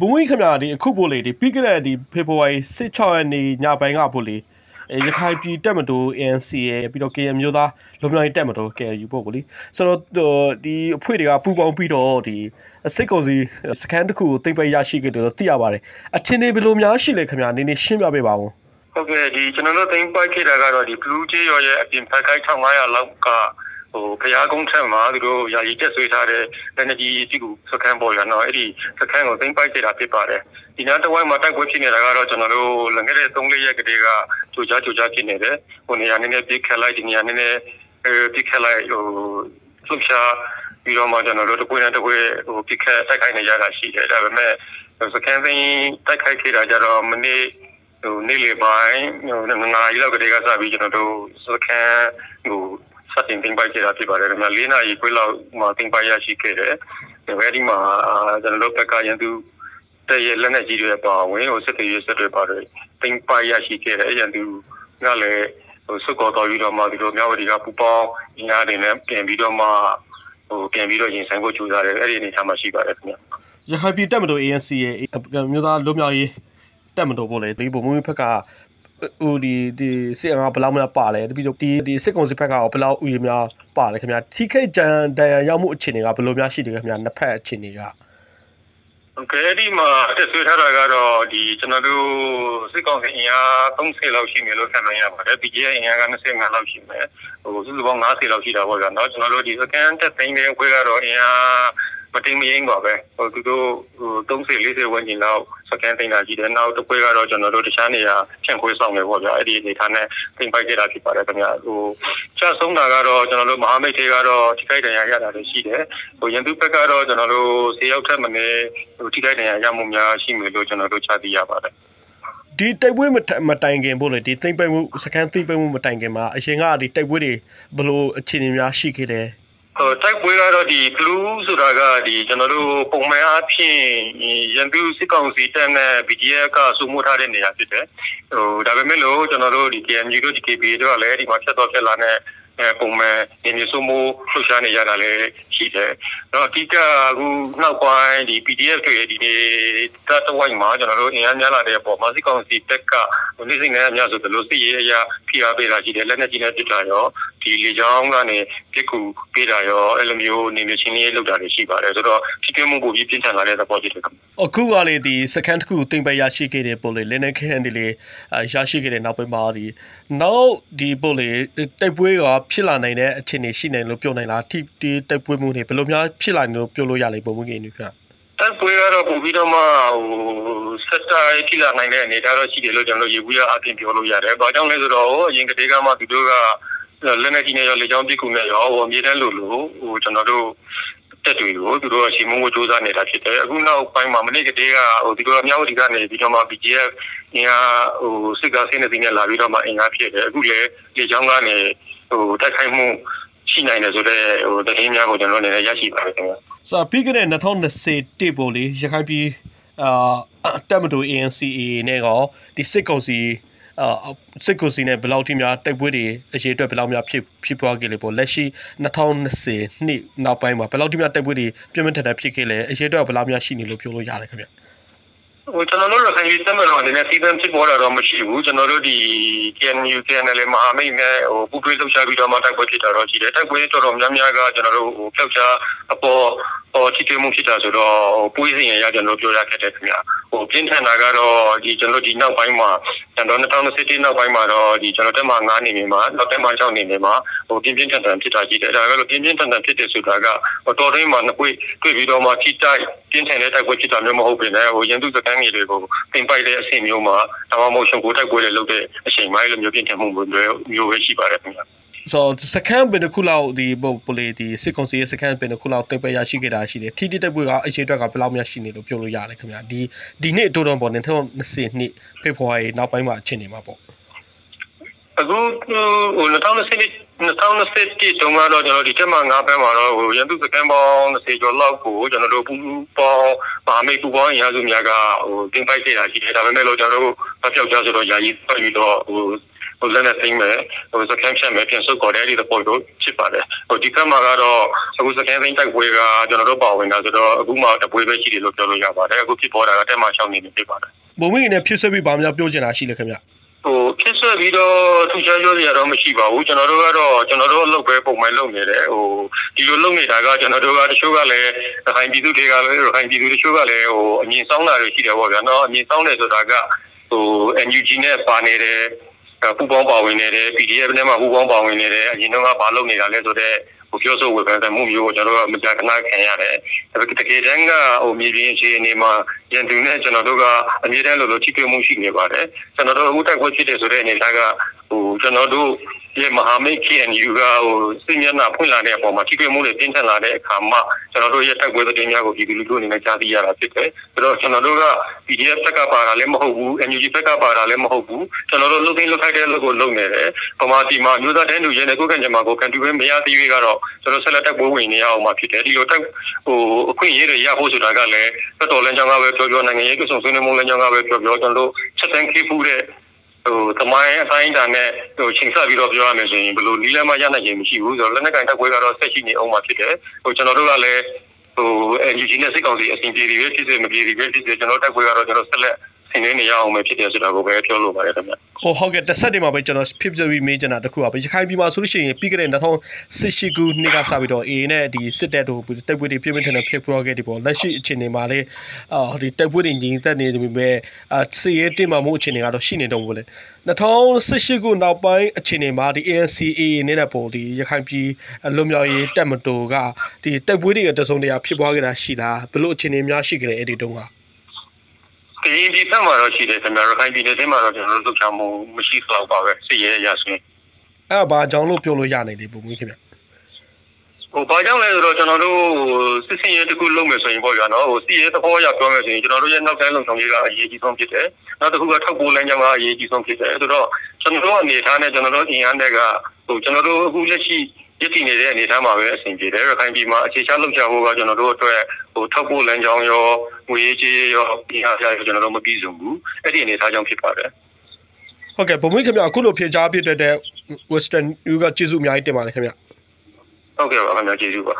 ဘုံဝင်းခင်ဗျာဒီအခုပို့လေဒီပြီးကြတဲ့ဒီဖေဖော်ဝါရီ16ရက်နေ့ညပိုင်းကပို့လေရခိုင်ပြည်တက်မတိုး ANC ရဲ့ပြီးတော့ KM မျိုးသားလုံမြောင်ရေးတက်မတိုး KU ပို့ကိုလीဆိုတော့ဒီအဖွဲ့တွေကပူပေါင်းပြီးတော့ဒီစိတ်ကုံစီစကန်တစ်ခုကိုတိမ့်ပိတ်ရရှိခဲ့တယ်လို့သိရပါတယ်အထင်တွေဘယ်လိုများရှိလဲခင်ဗျာနည်းနည်းရှင်းပြပေးပါဦးဟုတ်ကဲ့ဒီကျွန်တော်တို့တိမ့်ပိုက်ခဲ့တာကတော့ဒီ Blue Jay ရောရဲ့အပြင်ဖက်ကိုက်1500လောက်က ဟိုဖျားကုန်းထက်မှာသူတို့ယာယီတက်ဆွေးထားတဲ့လက်နက်ကြီးဒီကူစကန်ပေါ်ရနော်အဲ့ဒီစကန်ကိုသိမ်းပိုက်ခဲ့တာဖြစ်ပါတယ်ဒီနားတစ်ဝိုက်မှာတိုက်ပွဲဖြစ်နေတာကတော့ကျွန်တော်တို့လွန်ခဲ့တဲ့3-4ရက်ကတည်းကကြိုကြားကြိုကြားဖြစ်နေတယ်ဟိုနေရာနည်းနည်းပြစ်ခက်လိုက်ဒီနေရာနည်းနည်းပြစ်ခက်လိုက်ဟိုလှုပ်ရှားပြီးတော့မှကျွန်တော်တို့တစ်ခွေနဲ့တစ်ခွေဟိုပြစ်ခက်တိုက်ခိုက်နေကြတာရှိတယ်ဒါပေမဲ့စကန်သိမ်းတိုက်ခိုက်ခဲ့တာကြတော့မနေ့ဟိုနေ့လေပိုင်းဟိုငါးရီလောက်ကတည်းကစပြီးကျွန်တော်တို့စကန်ဟိုစ တင်တင်ပိုက်ခဲ့တာဖြစ်ပါတယ်ခင်ဗျာ၄နာရီခွဲလောက်မှတင်ပိုက်ရရှိခဲ့တယ်ဒီဝဲဒီမှာကျွန်တော်တို့ဘက်ကရန်သူတဲ့ရဲ့လက်နက်ကြီးတွေပါဝင်ဟိုစစ်သေးရစစ်တွေပါတယ်တင်ပိုက်ရရှိခဲ့တယ်ရန်သူကလည်းဟိုစုကောတော်ပြီးတော့မှဒီလိုမျိုးဝတီကပူပေါင်းအင်အားတွေနဲ့ပြင်ပြီးတော့မှဟိုပြင်ပြီးတော့ရင်ဆိုင်ဖို့ကြိုးစားတယ်အဲ့ဒီအနေအထားမှာရှိပါတယ်ခင်ဗျာရခိုင်ပြည်တက်မတော် ANC ရဲ့မြို့သားလူမျိုးရေးတက်မတော်ပို့လေဒီဘုံမွေးဖက်က ဟိုဒီဒီစစ်အားဘယ်လောက်များပါလဲတပြီးတော့ဒီဒီစစ်ကောင်စီဘက်ကရောဘယ်လောက်ဥယျာဉ်များပါလဲခင်ဗျာထိခိတ်ကြံတန်ရရောက်မှုအခြေအနေကဘယ်လိုများရှိတယ်ခင်ဗျာနှစ်ဖက်အခြေအနေကโอเคဒီမှာတက်ဆွေးထားတာကတော့ဒီကျွန်တော်တို့စစ်ကောင်စီအင်အား30လောက်ရှိမယ်လို့ခန့်မှန်းရပါတယ် BGI အင်အားက25လောက်ရှိမယ်ဟိုစုစုပေါင်း90လောက်ရှိတာပေါ့ဗျာเนาะကျွန်တော်တို့ဒီစကန်တက်သိမ်းတဲ့ခွဲကတော့အင်အား မတင်မရင်ပါပဲဟိုသူတို့ဟို30 40ဝန်းကျင်လောက်စကန်တင်တာကြီးတယ်နောက်တစ်ခွဲကတော့ကျွန်တော်တို့တခြားနေရာဖြန့်ခွဲဆောင်နေပေါ့ဗျာအဲ့ဒီအနေထားနဲ့တင်ပိုက်ခဲ့တာဖြစ်ပါတယ်ခင်ဗျာဟိုချက်ဆုံးတာကတော့ကျွန်တော်တို့မဟာမိတ်တွေကတော့ထိခိုက်ဒဏ်ရာရတာတွေရှိတယ်ဟိုရန်သူဘက်ကတော့ကျွန်တော်တို့ဆေးရောက်ထက်မနေဟိုထိခိုက်ဒဏ်ရာရမှုများရှိမယ်လို့ကျွန်တော်တို့ချသိရပါတယ်ဒီတိုက်ပွဲမတိုင်ခင်ပို့လေဒီသိမ့်ပိတ်မှုစကန်သိမ့်ပိတ်မှုမတိုင်ခင်မှာအရင်ကဒီတိုက်ပွဲတွေဘလို့အခြေအနေများရှိခဲ့တယ် ဟိုတိုက်ပွဲကတော့ဒီ blue ဆိုတာကဒီကျွန်တော်တို့ပုံမှန်အားဖြင့်ရန်သူစစ်ကောင်စီတပ်နဲ့ BDF ကစုမှုထားတဲ့နေရာဖြစ်တယ်ဟိုဒါပေမဲ့လို့ကျွန်တော်တို့ဒီ KNU တို့ဒီ KB တို့ကလည်းဒီမှာဖြတ်တော့ဖြတ်လာတဲ့ ပုံမှန်နေနေစုမှုလှုပ်ရှားနေရတာလည်းရှိတယ်။တော့အဓိကအခုနောက်ပိုင်းဒီ PDF တွေဒီနေ့တတ်တဝိုင်းမှာကျွန်တော်တို့အင်အားများလာတဲ့အပေါ်မှာစစ်ကောင်စီတက်ကနေ့စဉ်နဲ့အများဆိုသလိုစစ်ရေးအရာဖိအားပေးတာရှိတယ်လက်နက်ကြီးနဲ့ပစ်တာရောဒီလေကြောင်းကနေပစ်ကူပေးတာရောအဲ့လိုမျိုးနေမျိုးချင်းလေးလုပ်တာတွေရှိပါတယ်ဆိုတော့ထိတွေ့မှုကိုပြီးပြင်းထန်လာတဲ့သဘောဖြစ်တယ်အခုကလေဒီစကန်တစ်ခုတင်ပိတ်ရရှိခဲ့တဲ့ပို့လေလက်နက်ခဲန်ဒီလေရရှိခဲ့တဲ့နောက်ပိုင်းမှာဒီနောက်ဒီပို့လေတိုက်ပွဲကဖြစ်လာနိုင်တဲ့အခြေအနေရှိနေလို့ပြောနိုင်လားထိဒီတိုက်ပွဲမှုတွေဘယ်လိုများဖြစ်လာနေလို့ပြောလို့ရလိမ့်ပုံမှုကြီးနေပြတက်ပွဲကတော့ပုံပြီးတော့မှဟိုဆက်တိုက်ထိလာနိုင်တဲ့အနေအထားတော့ရှိတယ်လို့ကျွန်တော်ရေဘူးရအပြင်ပြောလို့ရတယ်။ဘာကြောင့်လဲဆိုတော့အရင်ကတည်းကမှသူတို့ကလက်နေကြီးနဲ့ရောလေကြောင်းပစ်ကူနဲ့ရောဟိုအမြဲတမ်းလို့လို့ဟိုကျွန်တော်တို့တက်တွေကိုသူတို့ကရှင်းမုံကိုစူးစမ်းနေတာဖြစ်တယ်အခုနောက်ပိုင်းမှာမနေ့ကတည်းကဟိုသူတို့ကမြောက်ဒီကနေပြီးတော့မှ BGF အင်အားဟိုစစ်ကားစင်းနေနေလာပြီးတော့မှအင်အားဖြစ်တယ်အခုလည်းလေကြောင်းကနေ ဟိုတိုက်ခိုက်မှုရှိနိုင်တယ်ဆိုတော့ဟိုတတိယများကိုကျွန်တော်လည်းရရှိပါတယ်ခင်ဗျာဆိုတော့ပြီးခဲ့တဲ့2020တိပို့လေရခိုင်ပြည်အာတက်မတူ ANCA နဲ့ကောဒီစစ်ကောင်စီအာစစ်ကောင်စီနဲ့ဘယ်လောက်ထိများတိုက်ပွဲတွေအရေးအတွက်ဘယ်လောက်များဖြစ်ဖြစ်ပွားခဲ့လဲပေါ့လက်ရှိ2020နှစ်နောက်ပိုင်းမှာဘယ်လောက်ထိများတိုက်ပွဲတွေပြင်းပြင်းထန်ထန်ဖြစ်ခဲ့လဲအရေးအတွက်ဘယ်လောက်များရှိနေလို့ပြောလို့ရတယ်ခင်ဗျ ဟိုကျွန်တော်တို့ရခိုင်ပြည်စမတော်အနေနဲ့စီးပန်းဖြစ်ပေါ်လာတော့မရှိဘူးကျွန်တော်တို့ဒီ KNU KNL မဟာမိတ်နဲ့ဟိုပူးတွဲလှုပ်ရှားပြီးတော့မှတိုက်ပွဲဖြစ်တာတော့ရှိတယ်တိုက်ပွဲတော်တော်များများကကျွန်တော်တို့ဟိုဖျောက်ချအပေါ်ဟိုထိတွေ့မှုဖြစ်တာဆိုတော့ဟိုပွေးစင်ရကျွန်တော်ပြောရခဲ့တယ်ခင်ဗျာ ဟိုပြင်းထန်တာကတော့ဒီကျွန်တော်ဒီနောက်ပိုင်းမှာကျွန်တော်2017နောက်ပိုင်းမှာတော့ဒီကျွန်တော်တက်မှ9နေနေမှာနောက်တက်မှ6နေနေမှာဟိုပြင်းပြင်းထန်ထန်ဖြစ်တာကြီးတယ်ဒါပေမဲ့ပြင်းပြင်းထန်ထန်ဖြစ်တယ်ဆိုတာကဟိုတော်တိုင်းမှာနှစ်ပွေးတွေ့ပြီးတော့မှထိတိုက်ပြင်းထန်တဲ့တိုက်ပွဲဖြစ်တာမျိုးမဟုတ်ဘဲနဲ့ဟိုရန်သူစကန်းကြီးတွေကိုတင်ပိုက်တဲ့အဆင့်မျိုးမှာဒါမှမဟုတ်ရှင်ကိုတိုက်ပွဲတွေလုပ်တဲ့အချိန်မှလည်းမျိုးပြင်းထန်မှုမျိုးပဲရှိပါတယ်ခင်ဗျာ ဆိုစကန်ဘယ်နှခုလောက်ဒီပို့လေဒီစစ်ကောင်စီရဲ့စကန်ဘယ်နှခုလောက်တိတ်ပဲရရှိခဲ့တာရှိတယ်ထိတိတက်ပွဲကအရေးအတွက်ကဘယ်လောက်များရှိနေလို့ပြောလို့ရတယ်ခင်ဗျာဒီဒီနေ့တိုးတော့ပေါ့2020နှစ်ဖေဖော်ဝါရီနောက်ပိုင်းမှာအချိန်နေမှာပေါ့အခုဟို2020 2020တုန်းကတော့ကျွန်တော်ဒီတက်မှ9ဘန်းမှာတော့ဟိုရန်သူစကန်ပေါင်း20ကျော်လောက်ကိုကျွန်တော်တို့ပူပေါင်းမဟာမိတ်ပူပေါင်းအင်အားစုများကဟိုတင်ပိုက်ခဲ့တာရှိတယ်ဒါပေမဲ့လို့ကျွန်တော်တို့မပြောက်ကြဆိုတော့ယာယီပတ်ပြီးတော့ဟို ဟိုလက်နဲ့သိမ်းမယ်ဟိုစကန်ဖြတ်မယ်ပြန်ဆုတ်ခေါ်တယ်အဲ့ဒီသဘောမျိုးဖြစ်ပါတယ်ဟိုဒီကမှာကတော့အခုစကန်သိမ်းတိုက်ပွဲကကျွန်တော်တို့ပါဝင်တာဆိုတော့အခုမှတပွဲပဲရှိတယ်လို့ပြောလို့ရပါတယ်အခုဖြစ်ပေါ်တာကတက်မှ6နေနေဖြစ်ပါတယ်ဘုံမင်းနဲ့ဖြစ်ဆက်ပြီးဘာများပြောချင်တာရှိလဲခင်ဗျဟိုဖြစ်ဆက်ပြီးတော့သူချာပြောစရာတော့မရှိပါဘူးကျွန်တော်တို့ကတော့ကျွန်တော်တို့အလုပ်ပဲပုံမှန်လုပ်နေတယ်ဟိုဒီလိုလုပ်နေတာကကျွန်တော်တို့ကတချို့ကလည်းရခိုင်ပြည်သူတွေကလည်းရခိုင်ပြည်သူတချို့ကလည်းဟိုအမြင်ဆောင်တာတွေရှိတယ်ပေါ့ဗျာနော်အမြင်ဆောင်တယ်ဆိုတာကဟို NUG နဲ့ပါနေတယ် ပူပေါင်းပါဝင်နေတယ် PDF နဲ့မှပူပေါင်းပါဝင်နေတယ်အရင်တော့ကဘာလုပ်နေတာလဲဆိုတော့ဟိုပြောဆိုဝေဖန်မှုမျိုးကိုကျွန်တော်တို့ကမကြာခဏခံရတယ်။ဒါပေမဲ့တကယ်တမ်းကဟိုမြေပြင်အခြေအနေမှာရန်သူနဲ့ကျွန်တော်တို့ကအမြဲတမ်းလိုလိုချိတွေ့မှုရှိနေပါတယ်။ကျွန်တော်တို့အခုတိုက်ပွဲဖြစ်တယ်ဆိုတဲ့အနေအထားကဟိုကျွန်တော်တို့ ရဲ့မဟာမိတ် KNU ကဟိုစိတ်မျက်နှာဖွင့်လာတဲ့အပေါ်မှာချိတွေ့မှုတွေတင်းထန်လာတဲ့အခါမှာကျွန်တော်တို့ရဲ့တိုက်ပွဲသတင်းများကိုပြည်သူလူထုအနေနဲ့ကြားသိရတာဖြစ်တယ်။ဒါတော့ကျွန်တော်တို့က PDF ဘက်ကပါတာလည်းမဟုတ်ဘူး NUG ဘက်ကပါတာလည်းမဟုတ်ဘူးကျွန်တော်တို့လုတ်သိမ်းလုတ်ထိုက်တဲ့လုပ်ကိုလုပ်နေတယ်။ပမာတီမှာမျိုးသားတန်းလူရဲနဲ့ကိုယ်ကံကြမှာကိုကန်တူပဲမရသေးသေးကတော့ကျွန်တော်ဆက်လက်တက်ပွဲဝင်နေရအောင်မှာဖြစ်တယ်ဒီလိုတက်ဟိုအခွင့်အရေးတွေရဖို့ဆိုတာကလည်းတော်တော်လမ်းကြောင်းကပဲပြောပြောနိုင်ငံရေးကိစ္စဆွေးနွေးမှုလမ်းကြောင်းကပဲပြောပြောကျွန်တော်တို့ချက်တန်းခေဖူးတဲ့ ဟိုသမိုင်းအတိုင်းအတာနဲ့ဟိုချိန်ဆက်ပြီးတော့ပြောရမယ်ဆိုရင်ဘယ်လိုနီးလမ်းမရနိုင်ခြင်းမရှိဘူးဆိုတော့လက်နက်ကင်တက်ပွဲကတော့ဆက်ရှိနေအောင်မှာဖြစ်တယ်ဟိုကျွန်တော်တို့ကလည်းဟို NUG နဲ့စစ်ကောင်စီအစဉ်ပြေတွေပဲဖြစ်စေမပြေတွေပဲဖြစ်စေကျွန်တော်တက်ပွဲကတော့ကျွန်တော်ဆက်လက် ဆင်နေနေရအောင်ပဲဖြစ်တယ်ဆိုတာကိုပဲပြောလို့ပါတယ်ခင်ဗျဟိုဟုတ်ကဲ့တစ်ဆက်တည်းမှာပဲကျွန်တော်ဖြစ်ပြပြီးမေးချင်တာတခုပါပဲရခိုင်ပြည်မှာဆိုလို့ရှိရင်ပြီးခဲ့တဲ့2018ခုနှစ်ကစပြီးတော့ A နဲ့ဒီစစ်တပ်တို့တိုက်ပွဲတွေပြင်းပြင်းထန်ထန်ဖြစ်ပေါ်ခဲ့ဒီပေါ့လက်ရှိအခြေအနေမှာလည်းအာဒီတိုက်ပွဲတွေငြိမ်သက်နေတယ်ပေမဲ့အာစီရဲတင်မှာမှုအခြေအနေကတော့ရှိနေတော့ဘူးလေ2018ခုနောက်ပိုင်းအခြေအနေမှာဒီ ANCA နဲ့ပေါ့ဒီရခိုင်ပြည်လွတ်မြောက်ရေးတပ်မတော်ကဒီတိုက်ပွဲတွေကတစုံတရာဖြစ်ပွားခဲ့တာရှိလားဘလို့အခြေအနေများရှိကြလဲအဲ့ဒီတုန်းက ကရင်ပြည်ဘက်မှာတော့ရှိတယ်ခင်ဗျာရခိုင်ပြည်နယ်ထဲမှာတော့ကျွန်တော်တို့လှုပ်ရှားမှုမရှိတော့ပါပဲစစ်ရဲအရာဆိုရင်အဲ့ဒါဘာကြောင့်လို့ပြောလို့ရနိုင်လေပုံမှန်ခင်ဗျဟိုဘာကြောင့်လဲဆိုတော့ကျွန်တော်တို့စစ်စင်ရဲတစ်ခုလုပ်မယ်ဆိုရင်ပေါ့ဗျာနော်ဟိုစစ်ရဲသဘောအရပြောမယ်ဆိုရင်ကျွန်တော်တို့ရဲ့နောက်တိုင်းလုံဆောင်ရေးကအရေးကြီးဆုံးဖြစ်တယ်နောက်တစ်ခုကထောက်ပိုးလမ်းကြောင်းကအရေးကြီးဆုံးဖြစ်တယ်ဆိုတော့ကျွန်တော်တို့အနေထားနဲ့ကျွန်တော်တို့အင်အားတွေကဟိုကျွန်တော်တို့အခုလက်ရှိ ရည်တည်နေတဲ့အနေအထားမှာပဲအဆင်ပြေတယ်ရခိုင်ပြည်မှာအခြေချလုံချဖို့ကကျွန်တော်တို့အတွက်ဟိုထောက်ပိုးလမ်းကြောင်းရောငွေရေးကြေးရောအင်အားပြရောကျွန်တော်တို့မပြီးစုံဘူးအဲ့ဒီအနေအထားကြောင့်ဖြစ်ပါတယ်ဟုတ်ကဲ့ဘုံမင်းခင်ဗျအခုလိုဖြေကြားပြတဲ့ Western U ကကျေးဇူးအများကြီးတင်ပါတယ်ခင်ဗျဟုတ်ကဲ့ပါခင်ဗျာကျေးဇူးပါ